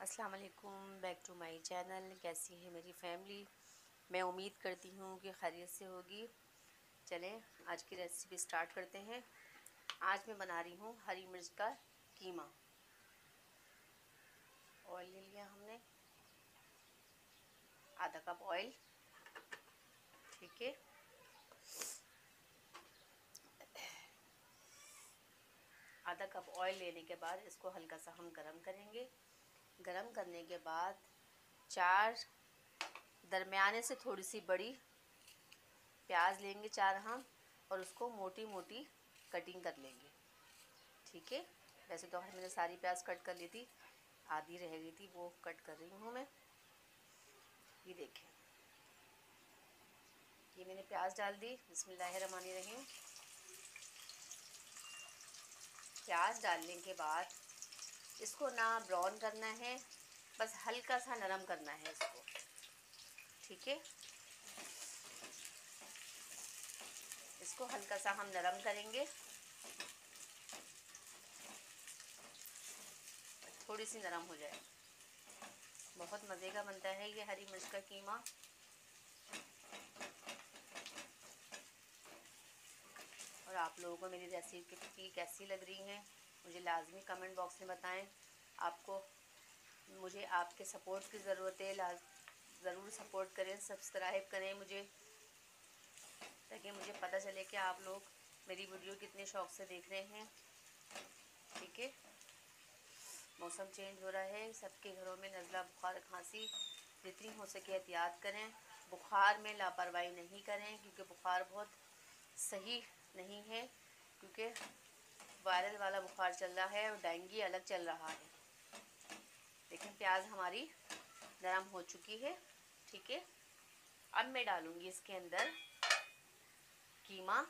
अस्सलाम वालेकुम back to my channel कैसी है मेरी फैमिली मैं उम्मीद करती हूँ कि खैरियत से होगी। चलें, आज की रेसिपी स्टार्ट करते हैं। आज मैं बना रही हूँ हरी मिर्च का कीमा। ऑयल ले लिया हमने। आधा कप ऑयल ठीक है। आधा कप ऑयल लेने के बाद इसको हल्का सा हम गरम करेंगे। गरम करने के बाद चार, दरमियाने से थोड़ी सी बड़ी प्याज लेंगे चार हम और उसको मोटी मोटी कटिंग कर लेंगे। ठीक है? वैसे तो मैंने सारी प्याज कट कर ली थी, आधी रह गई थी, वो कट कर रही हूँ मैं। ये देखें। ये मैंने प्याज डाल दी रहीम। प्याज डालने के बाद इसको ना ब्राउन करना है, बस हल्का सा नरम करना है इसको। ठीक है? इसको हल्का सा हम नरम करेंगे। थोड़ी सी नरम हो जाए। बहुत मज़े का बनता है ये हरी मिर्च का कीमा। और आप लोगों को मेरी रेसिपी कैसी लग रही है? मुझे लाजमी कमेंट बॉक्स में बताएँ। आपको, मुझे आपके सपोर्ट की ज़रूरत है ज़रूर सपोर्ट करें सब्सक्राइब करें मुझे, ताकि मुझे पता चले कि आप लोग मेरी वीडियो कितने शौक़ से देख रहे हैं। ठीक है? मौसम चेंज हो रहा है, सबके घरों में नज़ला बुखार, खांसी जितनी हो सके एहतियात करें। बुखार में लापरवाही नहीं करें, क्योंकि बुखार बहुत सही नहीं है, क्योंकि वायरल वाला बुखार चल रहा है और डेंगी अलग चल रहा है। देखें, प्याज हमारी नरम हो चुकी है, ठीक है? अब मैं डालूँगी इसके अंदर कीमा।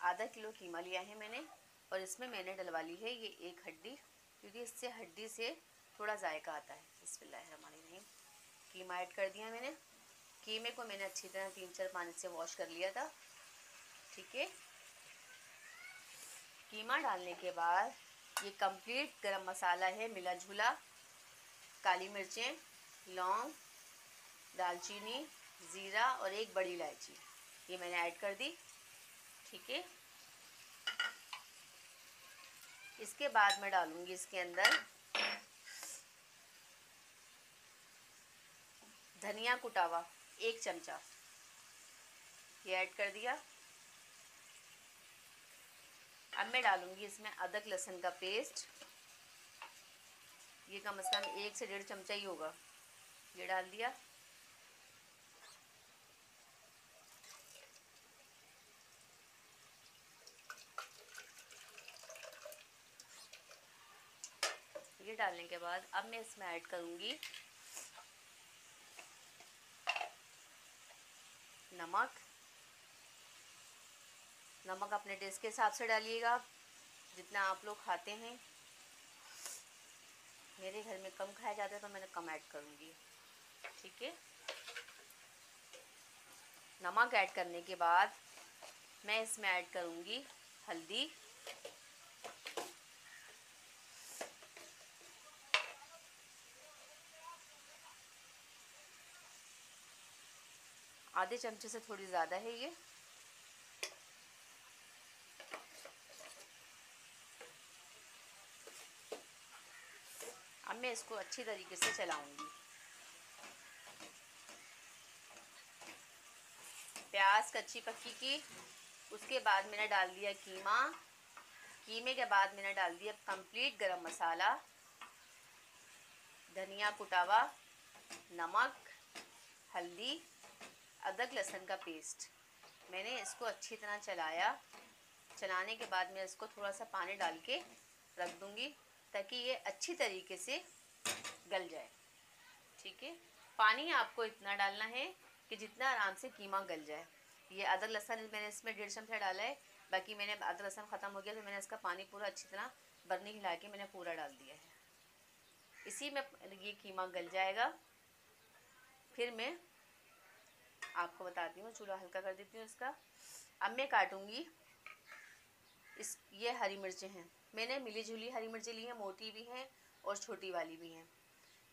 आधा किलो कीमा लिया है मैंने और इसमें मैंने डलवा ली है ये एक हड्डी, क्योंकि इससे हड्डी से थोड़ा जायका आता है। बिस्मिल्लाहिर्रहमानिर्रहीम कीमा ऐड कर दिया मैंने। कीमे को मैंने अच्छी तरह तीन चार पानी से वॉश कर लिया था, ठीक है? कीमा डालने के बाद ये कंप्लीट गरम मसाला है मिला झूला काली मिर्चें, लौंग, दालचीनी, ज़ीरा और एक बड़ी इलायची। ये मैंने ऐड कर दी, ठीक है? इसके बाद मैं डालूँगी इसके अंदर धनिया कुटावा, एक चमचा। ये ऐड कर दिया। अब मैं डालूँगी इसमें अदरक लहसुन का पेस्ट। ये कम अज़ कम एक से डेढ़ चमचा ही होगा। ये डाल दिया। ये डालने के बाद अब मैं इसमें ऐड करूँगी नमक। नमक अपने टेस्ट के हिसाब से डालिएगा, जितना आप लोग खाते हैं। मेरे घर में कम खाया जाता है तो मैंने कम ऐड करूँगी। ठीक है? नमक ऐड करने के बाद मैं इसमें ऐड करूँगी हल्दी। आधे चमचे से थोड़ी ज़्यादा है ये। मैं इसको अच्छी तरीके से चलाऊँगी। प्याज कच्ची पक्की की, उसके बाद मैंने डाल दिया कीमा। कीमे के बाद मैंने डाल दिया कंप्लीट गरम मसाला, धनिया कुटावा, नमक, हल्दी, अदरक लहसुन का पेस्ट मैंने इसको अच्छी तरह चलाया। चलाने के बाद मैं इसको थोड़ा सा पानी डाल के रख दूँगी। ताकि ये अच्छी तरीके से गल जाए। ठीक है? पानी आपको इतना डालना है कि जितना आराम से कीमा गल जाए। ये अदरक लहसन मैंने इसमें डेढ़ चमचा डाला है, बाकी मैंने अदरक लहसन ख़त्म हो गया तो मैंने इसका पानी पूरा अच्छी तरह बर्नी हिला के मैंने पूरा डाल दिया है। इसी में ये कीमा गल जाएगा। फिर मैं आपको बताती हूँ, चूल्हा हल्का कर देती हूँ इसका। अब मैं काटूँगी इस, ये हरी मिर्चें हैं। मैंने मिली जुली हरी मिर्चें ली हैं, मोटी भी हैं और छोटी वाली भी हैं।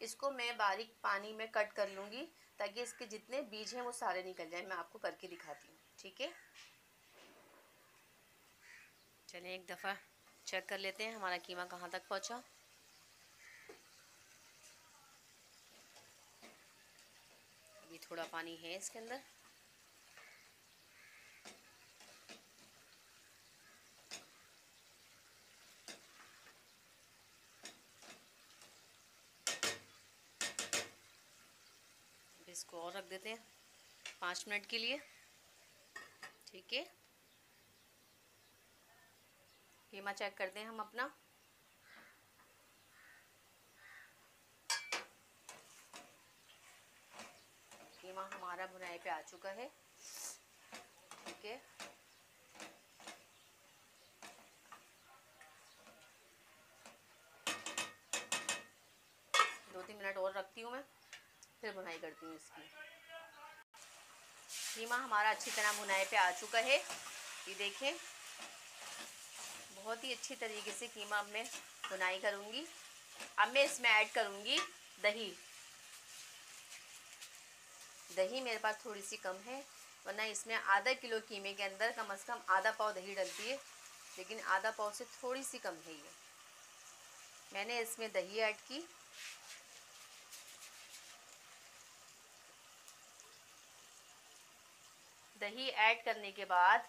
इसको मैं बारीक पानी में कट कर लूँगी ताकि इसके जितने बीज हैं वो सारे निकल जाएँ। मैं आपको करके दिखाती हूँ, ठीक है? चलिए एक दफ़ा चेक कर लेते हैं हमारा कीमा कहाँ तक पहुँचा। अभी थोड़ा पानी है इसके अंदर इसको और रख देते हैं पाँच मिनट के लिए। ठीक है। कीमा चेक करते हैं हम अपना। कीमा हमारा बुनाई पे आ चुका है। ठीक है। दो तीन मिनट और रखती हूँ मैं, फिर बुनाई करती हूँ इसकी। कीमा हमारा अच्छी तरह बुनाई पे आ चुका है। ये देखें, बहुत ही अच्छी तरीके से कीमा अब मैं बुनाई करूँगी। अब मैं इसमें ऐड करूँगी दही। दही मेरे पास थोड़ी सी कम है, वरना इसमें आधा किलो कीमे के अंदर कम अज़ कम आधा पाव दही डलती है, लेकिन आधा पाव से थोड़ी सी कम है ये। मैंने इसमें दही ऐड की। दही ऐड करने के बाद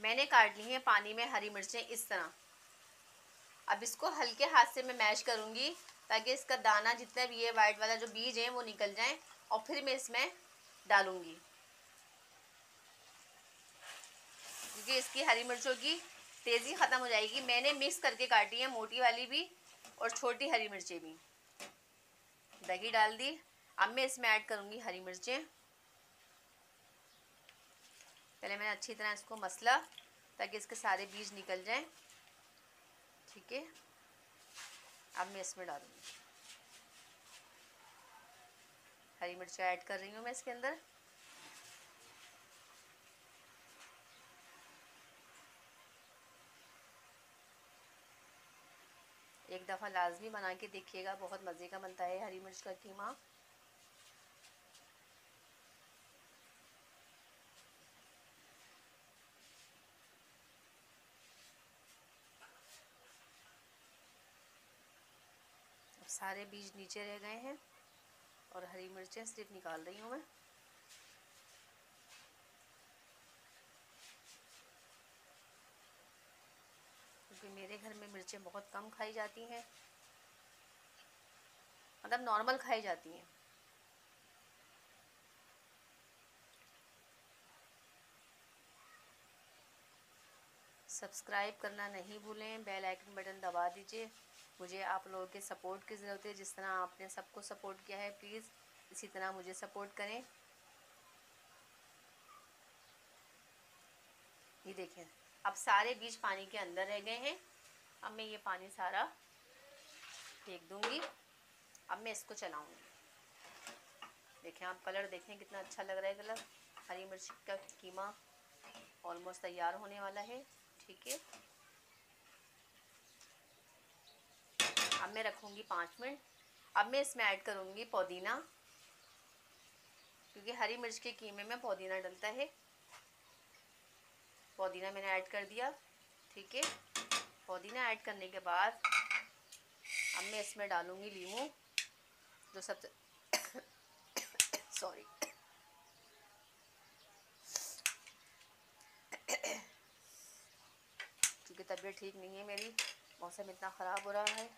मैंने काट ली है पानी में हरी मिर्चें इस तरह। अब इसको हल्के हाथ से मैं मैश करूँगी ताकि इसका दाना जितना भी है वाइट वाला जो बीज है वो निकल जाए और फिर मैं इसमें डालूँगी। क्योंकि इसकी हरी मिर्चों की तेज़ी ख़त्म हो जाएगी। मैंने मिक्स करके काटी है, मोटी वाली भी और छोटी हरी मिर्चें भी। दही डाल दी। अब मैं इसमें ऐड करूँगी हरी मिर्चें। पहले मैंने अच्छी तरह इसको मसला, ताकि इसके सारे बीज निकल जाएँ। ठीक है? अब मैं इसमें डालूँगी। हरी मिर्च ऐड कर रही हूँ मैं इसके अंदर। एक दफ़ा लाजमी बना के देखिएगा, बहुत मज़े का बनता है हरी मिर्च का कीमा। सारे बीज नीचे रह गए हैं और हरी मिर्चें सिर्फ़ निकाल रही हूँ मैं। क्योंकि मेरे घर में मिर्चें बहुत कम खाई जाती हैं मतलब नॉर्मल खाई जाती हैं। सब्सक्राइब करना नहीं भूलें बेल आइकन बटन दबा दीजिए। मुझे आप लोगों के सपोर्ट की ज़रूरत है। जिस तरह आपने सबको सपोर्ट किया है, प्लीज़ इसी तरह मुझे सपोर्ट करें। ये देखें, अब सारे बीज पानी के अंदर रह गए हैं। अब मैं ये पानी सारा फेंक दूँगी। अब मैं इसको चलाऊँगी। देखें, आप कलर देखें, कितना अच्छा लग रहा है कलर। हरी मिर्च का कीमा ऑलमोस्ट तैयार होने वाला है। ठीक है। मैं रखूँगी पाँच मिनट। अब मैं इसमें ऐड करूँगी पुदीना, क्योंकि हरी मिर्च के कीमे में पुदीना डलता है। पुदीना मैंने ऐड कर दिया, ठीक है? पुदीना ऐड करने के बाद अब मैं इसमें डालूँगी लीमू, जो सबसे सॉरी क्योंकि तबीयत ठीक नहीं है मेरी, मौसम इतना ख़राब हो रहा है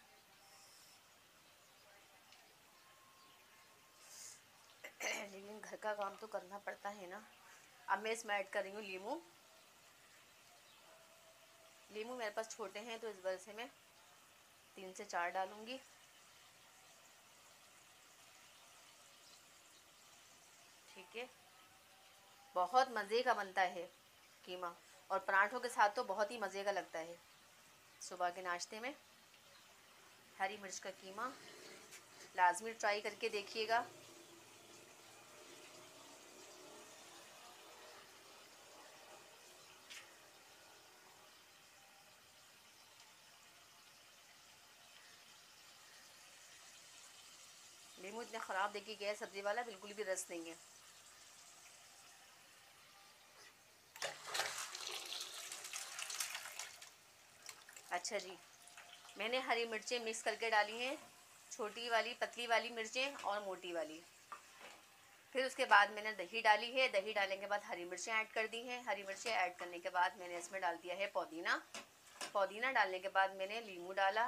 लेकिन घर का काम तो करना पड़ता है ना। अब मैं इसमें ऐड कर रही हूँ लीमू। लीमू मेरे पास छोटे हैं तो इस वजह से मैं तीन से चार डालूँगी। ठीक है? बहुत मज़े का बनता है कीमा, और पराठों के साथ तो बहुत ही मज़े का लगता है। सुबह के नाश्ते में हरी मिर्च का कीमा, लाजमी ट्राई करके देखिएगा। इतने ख़राब देखिए गया सब्ज़ी वाला, बिल्कुल भी रस नहीं है। अच्छा जी, मैंने हरी मिर्चें मिक्स करके डाली हैं, छोटी वाली, पतली वाली मिर्चें और मोटी वाली। फिर उसके बाद मैंने दही डाली है, दही डालने के बाद हरी मिर्चें ऐड कर दी हैं। हरी मिर्चें ऐड करने के बाद मैंने इसमें डाल दिया है पुदीना। पुदीना डालने के बाद मैंने लीमू डाला।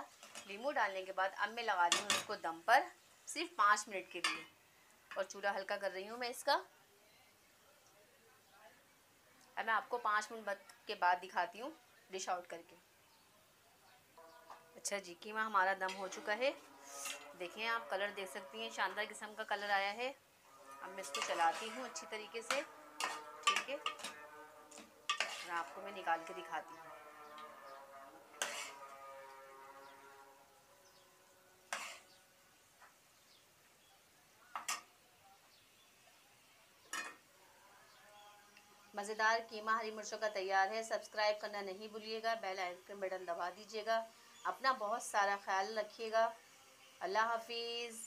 लीमू डालने के बाद अब मैं लगा दी हूँ उसको दम पर। सिर्फ़ पाँच मिनट के लिए। और चूल्हा हल्का कर रही हूँ मैं इसका। अब मैं आपको पाँच मिनट के बाद दिखाती हूँ डिश आउट करके। अच्छा जी, कीमा हमारा दम हो चुका है। देखें आप कलर देख सकती हैं। शानदार किस्म का कलर आया है। अब मैं इसको चलाती हूँ अच्छी तरीके से। ठीक है? मैं आपको मैं निकाल के दिखाती हूँ। मज़ेदार कीमा, हरी मिर्चों का तैयार है। सब्सक्राइब करना नहीं भूलिएगा। बेल आइकन बटन दबा दीजिएगा। अपना बहुत सारा ख्याल रखिएगा। अल्लाह हाफिज़।